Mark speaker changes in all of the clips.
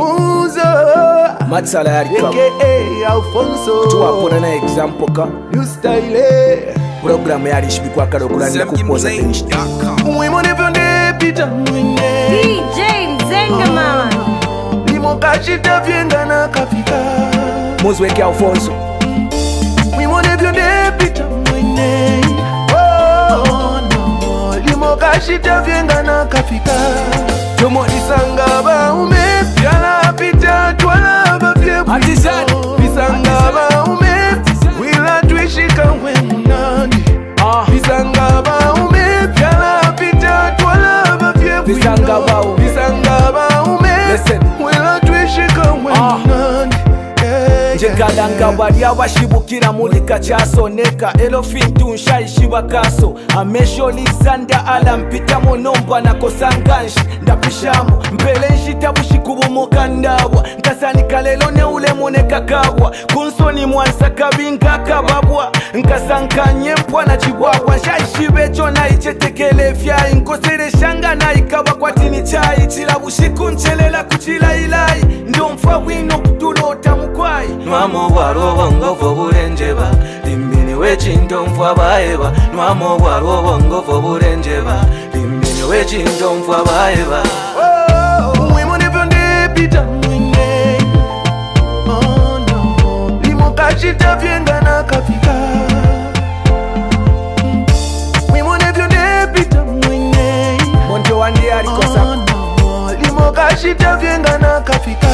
Speaker 1: Bunzo
Speaker 2: Matsala ya yalikama AKA Alfonso Tuwakona na example ka New style eh. Programu kula kalokulanira kupoza tenshi
Speaker 1: Mwimone vyonde pita mwine DJ Mzenga ah. mama
Speaker 2: kashita vyenga na kafika Muzweke Alfonso
Speaker 1: Mwimone vyonde pita mwine Oh no Limokashita na kafika Tumonisa
Speaker 2: Bisangabao Bisangabao me Listen Wela tuishi kamwe ah. nange njegandanga barya bashibukira mulika kyasoneka elofintu nshayishiba kaso amesholiza nda ala mpita munomba nakosanga nshi ndapishamo mpele nshitabushikubumuka ndabwa nkasanika lelo neulemunekakabwa kunsoni mwansakabingakababwa nkasankanye mpwa na chibwabwa nshayishiba eco nayicetekele nkoseresha usikunzelela kutilayilayi ndomfa wino kutulota mukwayi nwamo walowongovo bulenjeva limbini wecintomfwa baeva nwamo walowongovo bulenjeva limbini wecintomfwa baeva mwimonevyo oh, ndepita
Speaker 1: mwenyei oh, mondowandiariko zvachita zvoengana akafika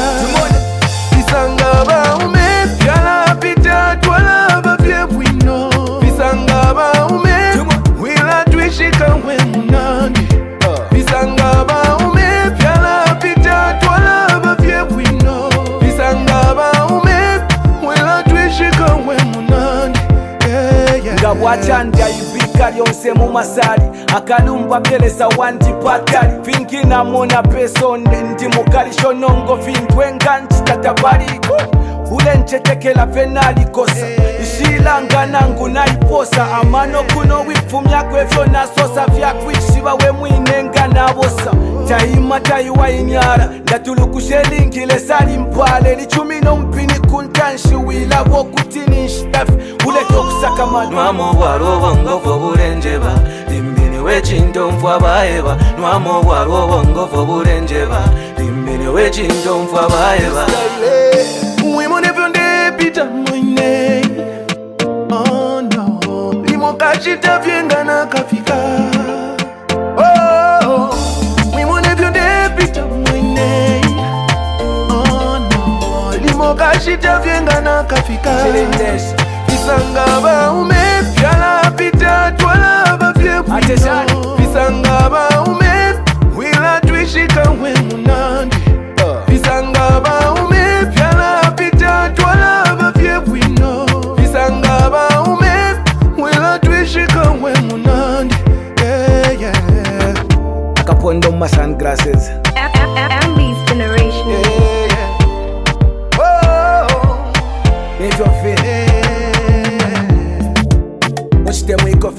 Speaker 1: visanga vaume vyala pita twala vabye bwino visanga vaume wila twisvika wemunange visanga vaume vyala pita twala
Speaker 2: vabye bwino visanga vaume wila twisvika wemunange ngabwacandaib nyika yose mumasari akalumba peresa wandipatari pinkina mona peson ndimukalishonongo vindwenga nchitatapariko ulenchetekela penalikosa ishilanganangu naiposa amano kuno wipfumya kwevyo nasosa vyakwishiva wemwinenga navosa taima taiwa inyara ndatulukushelingile sali mpale lichumi nompini kuntanshi wilavo kuti ninshitafi okusaka mali nwamuobwali obongovu obulenjeba limbini wekintonfu abaeba nwamuobwali obongovu obulenjeba limbini wekintonfu abaeba
Speaker 1: Chita vienga na kafika Oh, oh, oh Mimo ne vyo de pita mwine Oh, no Limo ka chita vienga na kafika oh, oh Chilindes bisangaba umevyala pita twala bavye bisangaba ume wila twishika we munandi bisangaba uh. umevyala pita twala bavye bwino bisangaba ume wila twishika we munandi yeah,
Speaker 2: yeah. akapondo ma sunglasses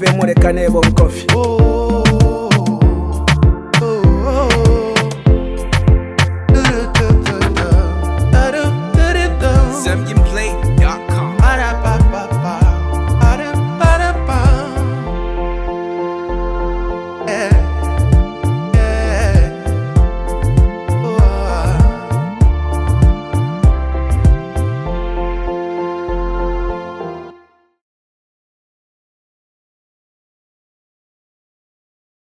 Speaker 2: Ebe Murekani Ebe Nkofi
Speaker 1: Zamkin Plate